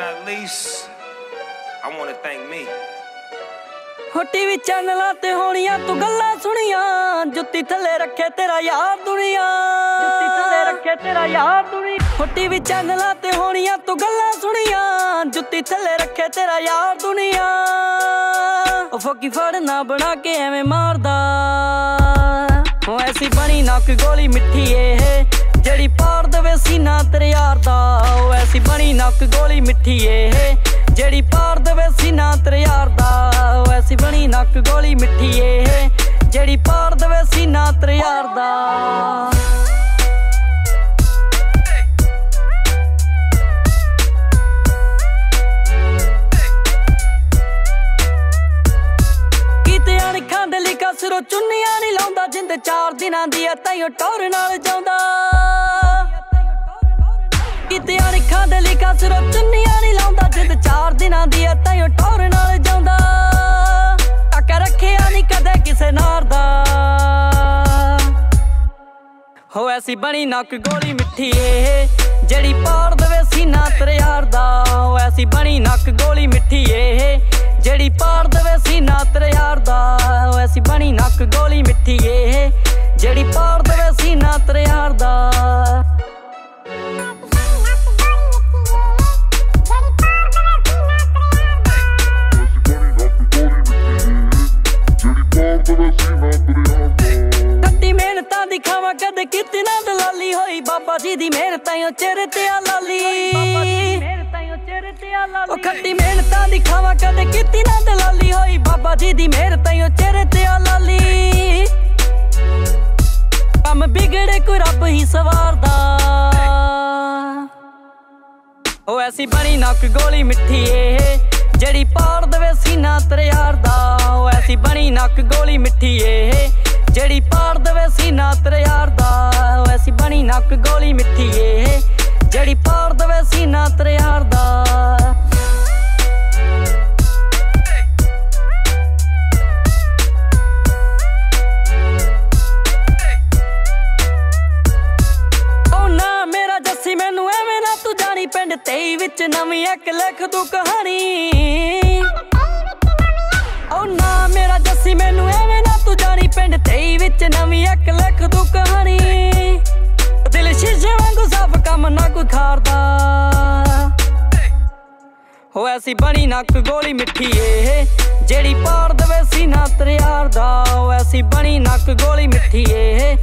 least, I want to thank me. ਹੋ TV ਚੈਨਲਾਂ ਤੇ ਹੋਣੀਆਂ ਤੂੰ ਗੱਲਾਂ ਸੁਣੀਆਂ। ਜੁੱਤੀ ਥੱਲੇ ਰੱਖੇ ਤੇਰਾ ਯਾਰ ਦੁਨੀਆ। ਜੁੱਤੀ ਥੱਲੇ ਰੱਖੇ ਤੇਰਾ ਯਾਰ ਦੁਨੀਆ। ਹੋ ਟੀਵੀ ਚੈਨਲਾਂ ਤੇ ਹੋਣੀਆਂ ਤੂੰ ਗੱਲਾਂ ਸੁਣੀਆਂ। ਜੁੱਤੀ ਥੱਲੇ ਰੱਖੇ ਤੇਰਾ ਯਾਰ ਦੁਨੀਆ। ਉਹ ਫੋਕੀ ਫੜ ਨਾ ਬਣਾ ਕੇ ਐਵੇਂ ਮਾਰਦਾ। ਹੋ ਐਸੀ ਬਣੀ ਨੱਕ ਗੋਲੀ ਮਿੱਠੀ ਏ। ਨੱਕ ਗੋਲੀ ਮਿੱਠੀ ਏ ਜਿਹੜੀ ਪਾੜ ਦੇਵੇ ਸੀਨਾ ਤੇਰੇ ਯਾਰ ਦਾ। ਐਸੀ ਬਣੀ ਨੱਕ ਗੋਲੀ ਮਿੱਠੀ ਏ ਜਿਹੜੀ ਪਾੜ ਦੇਵੇ ਸੀਨਾ ਤੇਰੇ ਯਾਰ ਦਾ। ਕੀਤੇ ਅਣਖਾਂ ਦੇ ਲਈ ਕਸਰੋ ਚੁੰਨੀਆਂ ਨਹੀਂ ਲਾਉਂਦਾ, ਜਿੰਦ ਚਾਰ ਦਿਨਾਂ ਦੀ ਐ ਤਾਈਓ ਟੌਰ ਨਾਲ ਜਾਂਦਾ ਕੀਤੇ ਅਣਖਾਂ ਦੇ ਲਈ ਕਸਰੋ ਚੁੰਨੀਆਂ ਨਹੀਂ ਲਾਉਂਦਾ, ਜਿੰਦ ਚਾਰ ਦਿਨਾਂ ਦੀ ਐ ਤਾਈਓ ਟੌਰ ਨਾਲ ਜਾਉਂਦਾ। ਟੱਕ ਰੱਖਿਆ ਨਹੀਂ ਕਦੇ ਕਿਸੇ ਨਾਰ ਦਾ। ਹੋ ਐਸੀ ਬਣੀ ਨੱਕ ਗੋਲੀ ਮਿੱਠੀ ਏ ਜਿਹੜੀ ਪਾੜ ਦੇਵੇ ਸੀਨਾ ਤੇਰੇ ਯਾਰ ਦਾ। ਹੋ ਐਸੀ ਬਣੀ ਨੱਕ ਗੋਲੀ ਮਿੱਠੀ ਏ ਜਿਹੜੀ ਪਾੜ ਦੇਵੇ ਸੀਨਾ ਤੇਰੇ ਯਾਰ ਦਾ। ਹੋ ਐਸੀ ਬਣੀ ਨੱਕ ਗੋਲੀ ਮਿੱਠੀ ਏ ਜਿਹੜੀ ਪਾੜ ਦੇਵੇ ਸੀਨਾ ਟੱਟੀ ਮਿਹਨਤਾਂ ਦੀ ਖਾਵਾਂ ਕਦੇ ਕੀਤੀ ਨਾ ਦਲਾਲੀ ਹੋਈ। ਬਾਬਾ ਜੀ ਦੀ ਮਿਹਨਤਾਂ ਓ ਚਿਹਰੇ ਤੇ ਆ ਲਾਲੀ। ਉਹ ਖੱਟੀ ਮਿਹਨਤਾਂ ਦੀ ਖਾਵਾਂ ਕਦੇ ਕੀਤੀ ਨਾ ਦਲਾਲੀ ਹੋਈ। ਬਾਬਾ ਜੀ ਦੀ ਮਿਹਨਤਾਂ ਓ ਚਿਹਰੇ ਤੇ ਆ ਲਾਲੀ। ਕੰਮ ਵਿਗੜੇ ਕੋਈ ਰੱਬ ਹੀ ਸਵਾਰਦਾ। ਉਹ ਐਸੀ ਬਣੀ ਨੱਕ ਗੋਲੀ ਮਿੱਠੀ ਏ। ਜਿਹੜੀ ਪਾੜ ਦੇਵੇ ਸੀਨਾ ਤੇਰੇ ਯਾਰ ਦਾ, ਉਹ ਐਸੀ ਬਣੀ ਨੱਕ ਗੋਲੀ ਮਿੱਠੀ ਏ ਜਿਹੜੀ ਪਾੜ ਦੇਵੇ ਸੀਨਾ ਤੇਰੇ ਯਾਰ ਦਾ, ਉਹ ਐਸੀ ਬਣੀ ਨੱਕ ਗੋਲੀ ਮਿੱਠੀ ਏ ਵਿੱਚ ਨਵੀਂ ਇੱਕ ਲਿਖ ਦੂ ਕਹਾਣੀ। ਓ ਨਾ ਮੇਰਾ ਜੱਸੀ, ਮੈਨੂੰ ਐਵੇਂ ਨਾ ਤੂੰ ਜਾਣੀ। ਪਿੰਡ 23 ਵਿੱਚ ਨਵੀਂ ਇੱਕ ਲਿਖ ਦੂ ਕਹਾਣੀ। ਦਿਲ ਸ਼ੀਸ਼ੇ ਵਾਂਗੂ ਸਭ ਕੰਮ ਨਾ ਕੋਈ ਖਾਰਦਾ। ਹੋ ਐਸੀ ਬਣੀ ਨੱਕ ਗੋਲੀ ਮਿੱਠੀ ਏ ਜਿਹੜੀ ਪਾੜ ਦੇਵੇ ਸੀਨਾ ਤੇਰੇ ਯਾਰ ਦਾ। ਹੋ ਐਸੀ ਬਣੀ ਨੱਕ ਗੋਲੀ ਮਿੱਠੀ ਏ